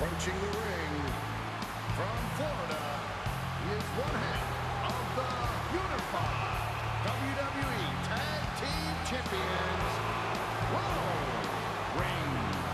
Approaching the ring from Florida, he is one half of the Unified WWE Tag Team Champions, Roman Reigns.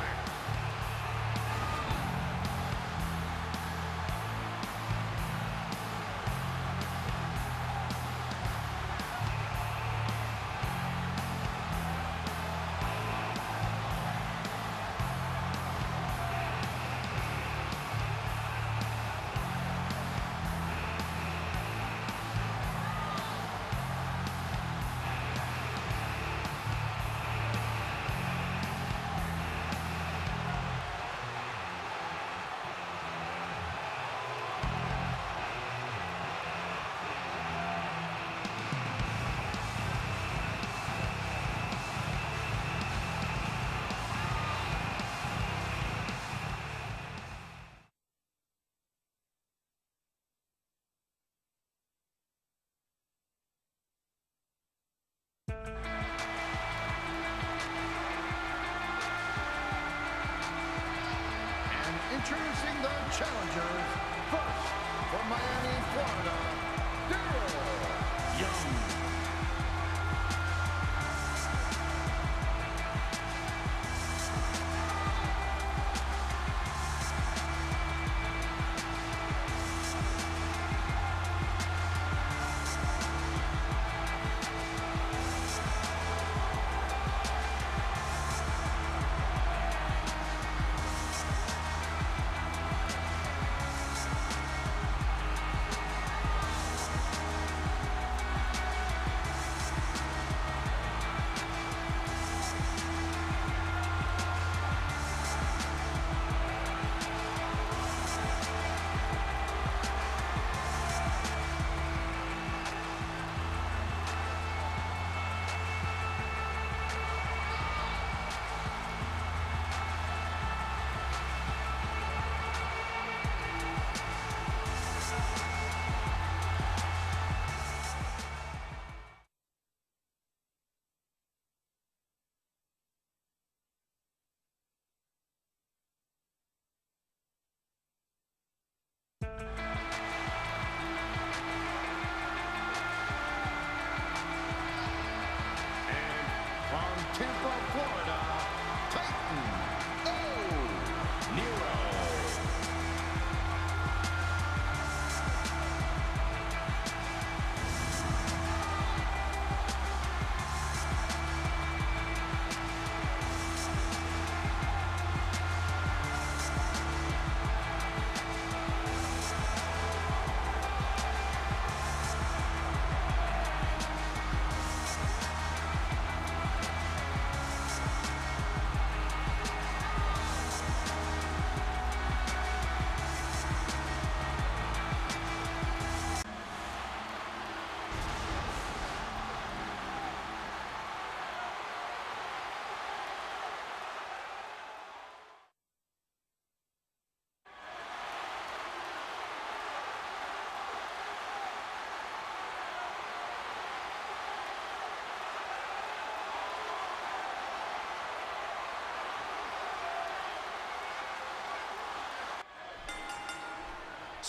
Black. Challengers, first from Miami, Florida, Darren Young.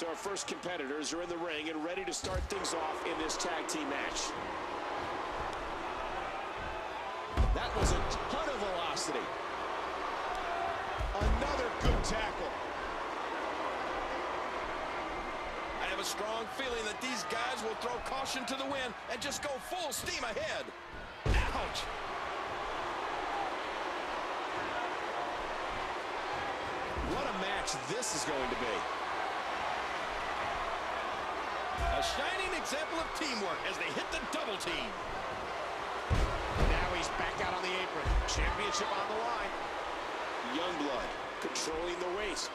So our first competitors are in the ring and ready to start things off in this tag team match. That was a ton of velocity. Another good tackle. I have a strong feeling that these guys will throw caution to the wind and just go full steam ahead. Ouch. What a match this is going to be. A shining example of teamwork as they hit the double team. Now he's back out on the apron. Championship on the line. Youngblood controlling the waist.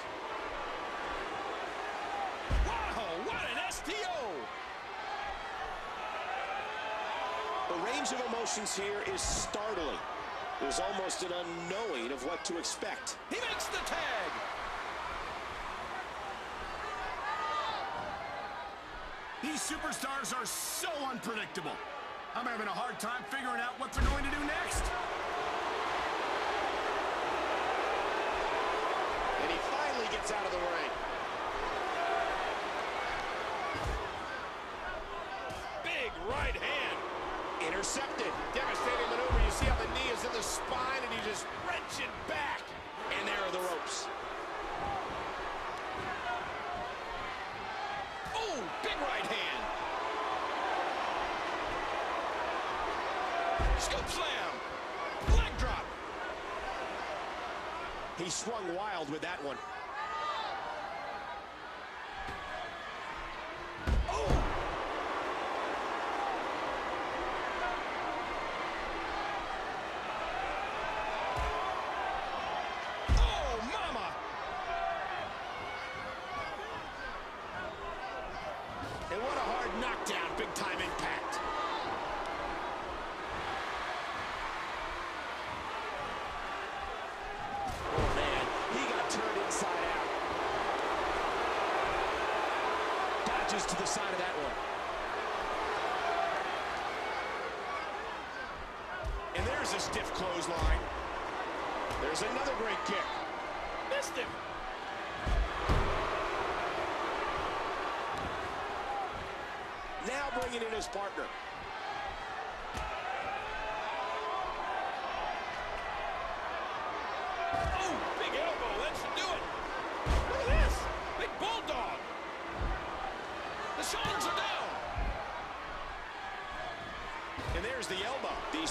Wow, what an STO! The range of emotions here is startling. There's almost an unknowing of what to expect. He makes the tag. These superstars are so unpredictable. I'm having a hard time figuring out what they're going to do next. And he finally gets out of the ring. Big right hand. Intercepted. Devastating maneuver. You see how the knee is in the spine and he just wrench it back. And there are the ropes. Oh, big right hand. Scoop slam. Leg drop. He swung wild with that one. Oh, oh, mama. And what a hard knockdown. Big time impact. Oh, man. He got turned inside out. Dodges to the side of that one. And there's a stiff clothesline. There's another great kick. Missed him. Now bringing in his partner.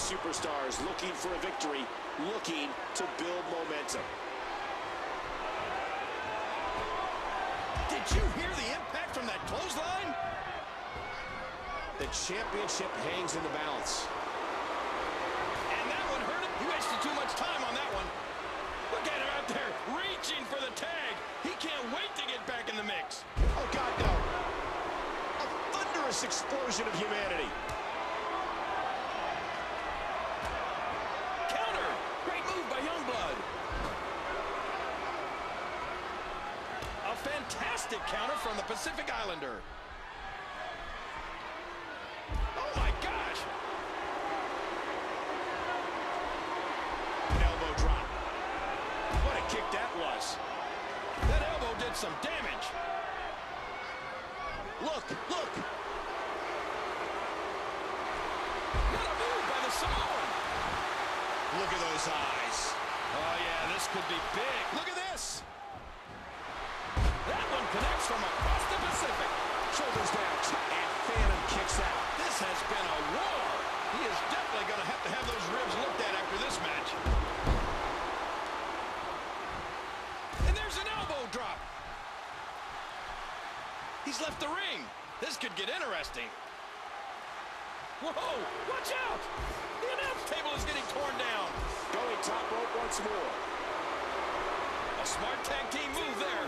Superstars looking for a victory, looking to build momentum. Did you hear the impact from that clothesline? The championship hangs in the balance. And that one hurt him. He wasted too much time on that one. Look at him out there reaching for the tag. He can't wait to get back in the mix. Oh, God, no. A thunderous explosion of humanity. Counter. Great move by Youngblood. A fantastic counter from the Pacific Islander. Oh, my gosh. An elbow drop. What a kick that was. That elbow did some damage. Look, look. What a move by the Samoan. Look at those eyes. Oh, yeah, this could be big. Look at this. That connects from across the Pacific. Shoulders down. And Phantom kicks out. This has been a war. He is definitely going to have to have those ribs looked at after this match. And there's an elbow drop. He's left the ring. This could get interesting. Whoa, watch out. The announce table is getting torn down. Going top rope once more. A smart tag team move there.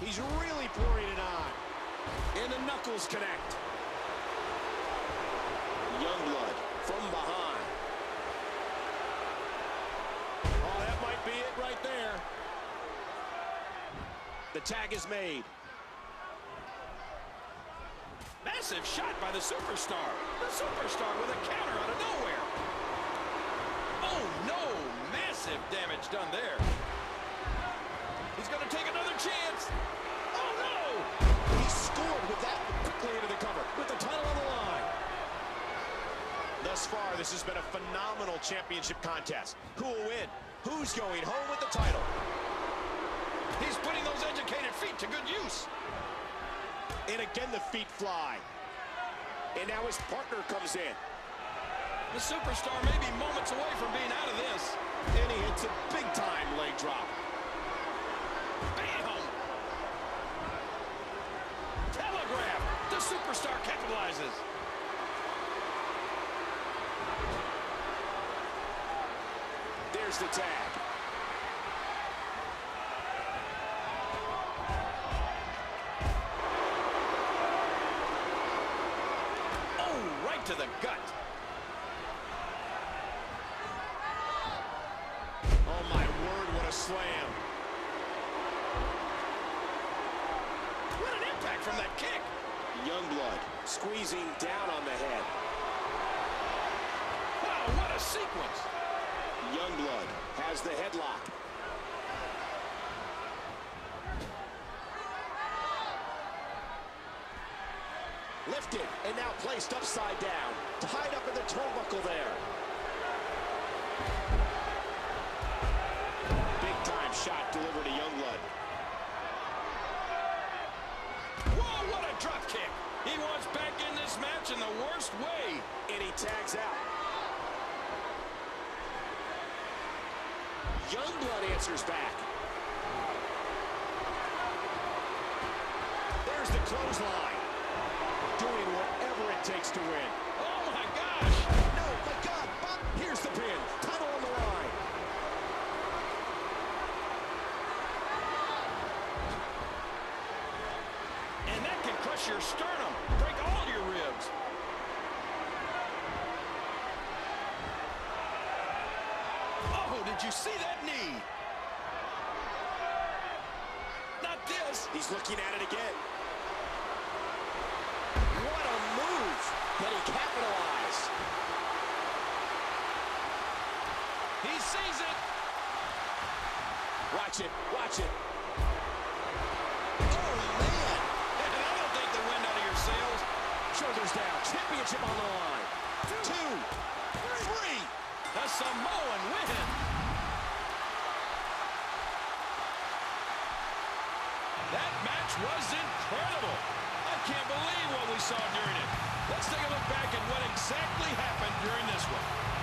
He's really pouring it on. And the knuckles connect. Youngblood from behind. Oh, that might be it right there. The tag is made. Massive shot by the superstar. The superstar with a counter out of nowhere. Oh, no. Massive damage done there. He's going to take another chance. Oh, no. He scored with that quickly into the cover with the title on the line. Thus far, this has been a phenomenal championship contest. Who will win? Who's going home with the title? He's putting those educated feet to good use. And again, the feet fly. And now his partner comes in. The superstar may be moments away from being out of this. And he hits a big-time leg drop. Bam! Telegraph. The superstar capitalizes. There's the tag. Oh, right to the gut. Oh, my word, what a slam. What an impact from that kick. Youngblood squeezing down on the head. Wow, what a sequence. Youngblood has the headlock. Lifted and now placed upside down. Tied up in the turnbuckle there. Big time shot delivered to Youngblood. Whoa, what a drop kick. He wants back in this match in the worst way. And he tags out. Youngblood answers back. There's the clothesline. Doing whatever it takes to win. Oh, my gosh. No, my God, Bob, here's the pin. Title on the line. And that can crush your sternum, break all your ribs. Oh, did you see that knee? Not this. He's looking at it again. What a move. Can he capitalize? He sees it. Watch it, watch it. Shoulders down, championship on the line. Two, three. The Samoan win. That match was incredible. I can't believe what we saw during it. Let's take a look back at what exactly happened during this one.